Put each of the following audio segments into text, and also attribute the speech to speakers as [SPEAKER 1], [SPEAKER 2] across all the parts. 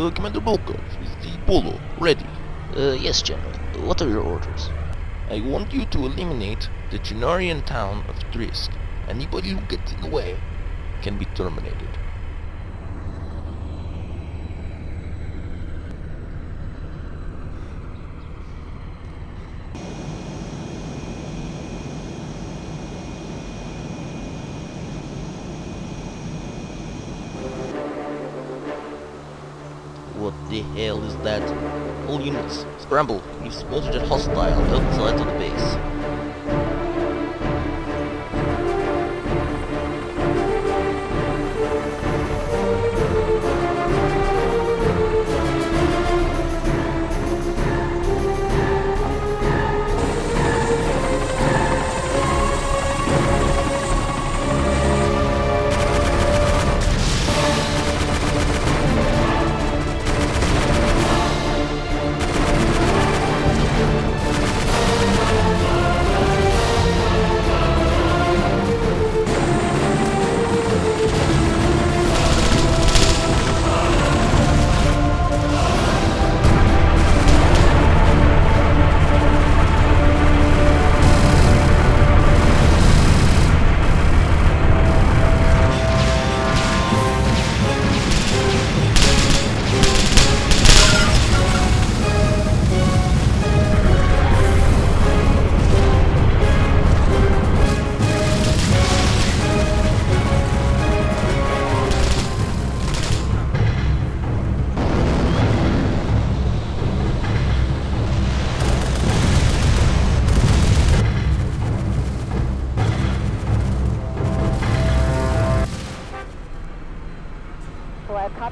[SPEAKER 1] Uh, Commander Volkov, is the Bolo ready?
[SPEAKER 2] Uh, yes, General. What are your orders?
[SPEAKER 1] I want you to eliminate the Junarian town of Thrisk. Anybody who gets in the way can be terminated. What the hell is that? All units, scramble. We've spotted a hostile outside of the base.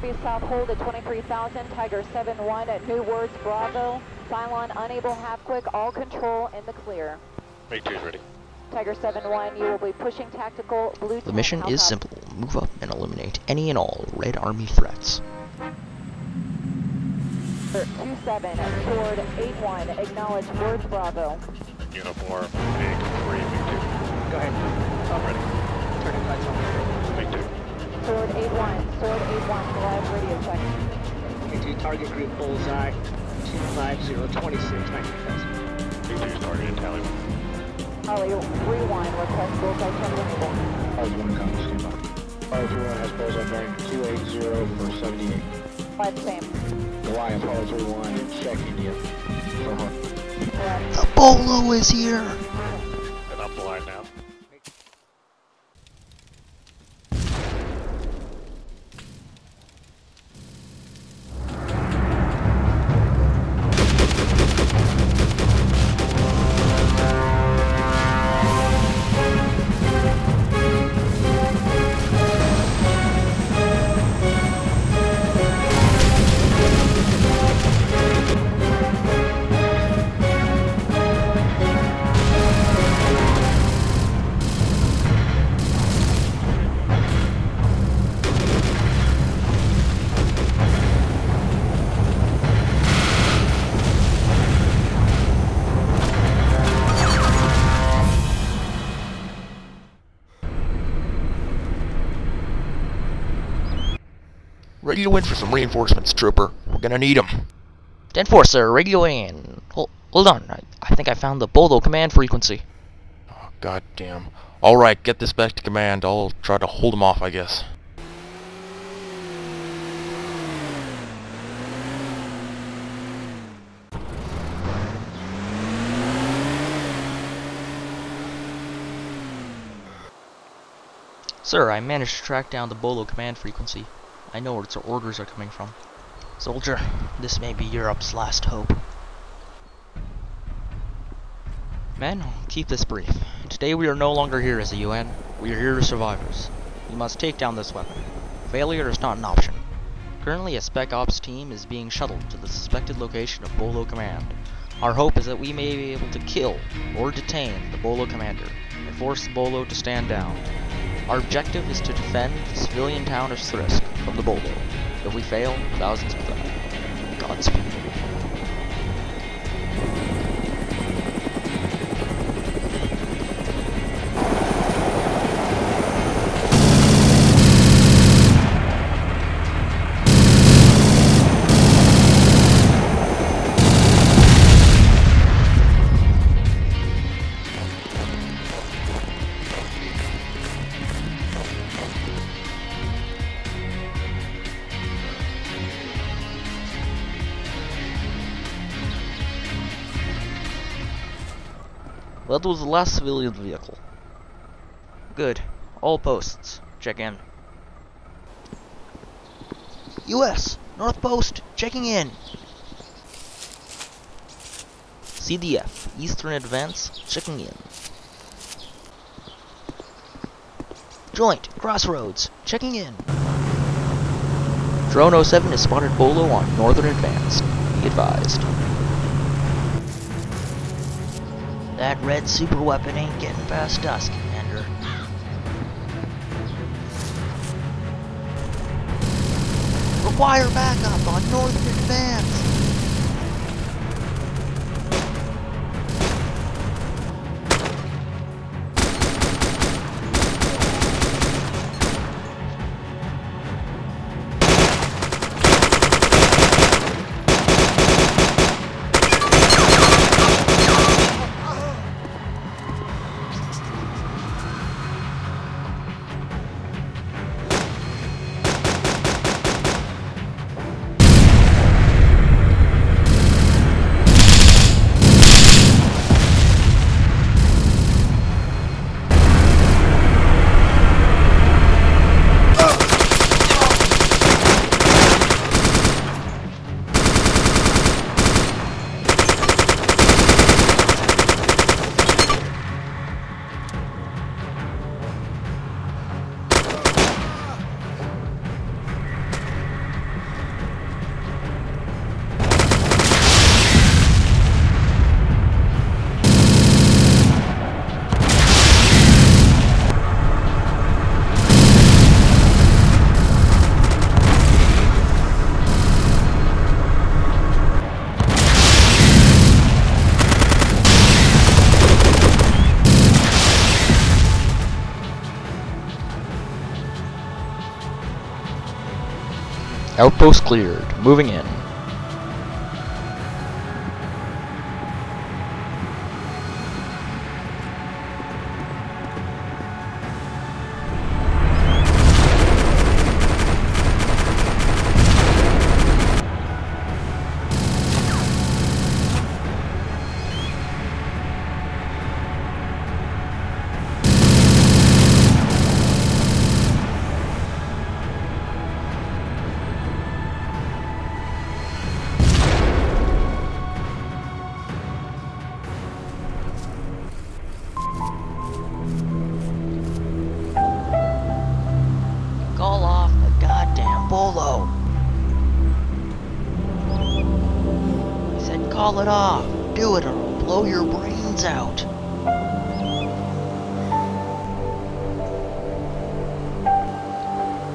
[SPEAKER 3] Copy South Hold at 23,000, Tiger 7-1 at New Words Bravo. Cylon unable half quick, all control in the clear.
[SPEAKER 4] Make two is ready.
[SPEAKER 3] Tiger 7-1, you will be pushing tactical blue
[SPEAKER 2] The mission is
[SPEAKER 3] out.
[SPEAKER 2] simple. Move up and eliminate any and all Red Army threats.
[SPEAKER 3] 27 toward 8-1, acknowledge Words Bravo.
[SPEAKER 4] Uniform, big three, big two.
[SPEAKER 5] Go ahead.
[SPEAKER 4] I'm ready.
[SPEAKER 5] Turn your lights on.
[SPEAKER 4] Big two.
[SPEAKER 3] Sword 8-1, Sword 8-1, live radio check.
[SPEAKER 5] K2 target group bullseye. 25026, 19,000.
[SPEAKER 4] Big two's targeted, tally one.
[SPEAKER 3] Harley 3-1, request bullseye turn renewable.
[SPEAKER 6] Fires one comes, stand by. Fire three one has bullseye bearing two eight zero for seventy eight.
[SPEAKER 3] Five same.
[SPEAKER 6] Goliath, fire three one, checking you. For her.
[SPEAKER 3] Correct.
[SPEAKER 2] The Bolo is here!
[SPEAKER 1] Ready to win for some reinforcements, trooper. We're gonna need 'em.
[SPEAKER 2] 10-4, sir. Radio in. Hold, hold on. I, I think I found the Bolo command frequency.
[SPEAKER 1] Oh, God damn. Alright, get this back to command. I'll try to hold them off, I guess.
[SPEAKER 2] Sir, I managed to track down the Bolo command frequency. I know where its orders are coming from. Soldier, this may be Europe's last hope. Men, keep this brief. Today we are no longer here as the UN. We are here as survivors. We must take down this weapon. Failure is not an option. Currently, a Spec Ops team is being shuttled to the suspected location of Bolo Command. Our hope is that we may be able to kill or detain the Bolo commander and force Bolo to stand down. Our objective is to defend the civilian town of Thrisk from the Bolo. If we fail, thousands will die. Godspeed. That was the last civilian vehicle. Good. All posts. Check in. U.S. North Post. Checking in. CDF. Eastern Advance. Checking in. Joint. Crossroads. Checking in. Drone 07 has spotted Bolo on Northern Advance. Be advised. That red super weapon ain't getting past us, Commander. Require backup on Northern Advance. Outpost cleared. Moving in. Bolo. I said call it off. Do it or I'll blow your brains out.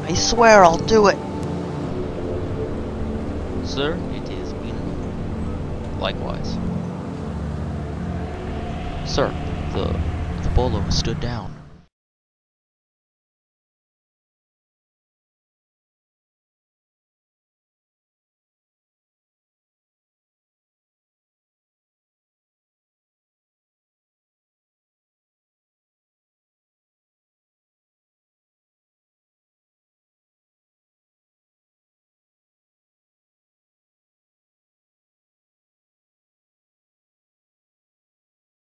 [SPEAKER 2] I swear I'll do it. Sir, it is been likewise. Sir, the the bolo stood down.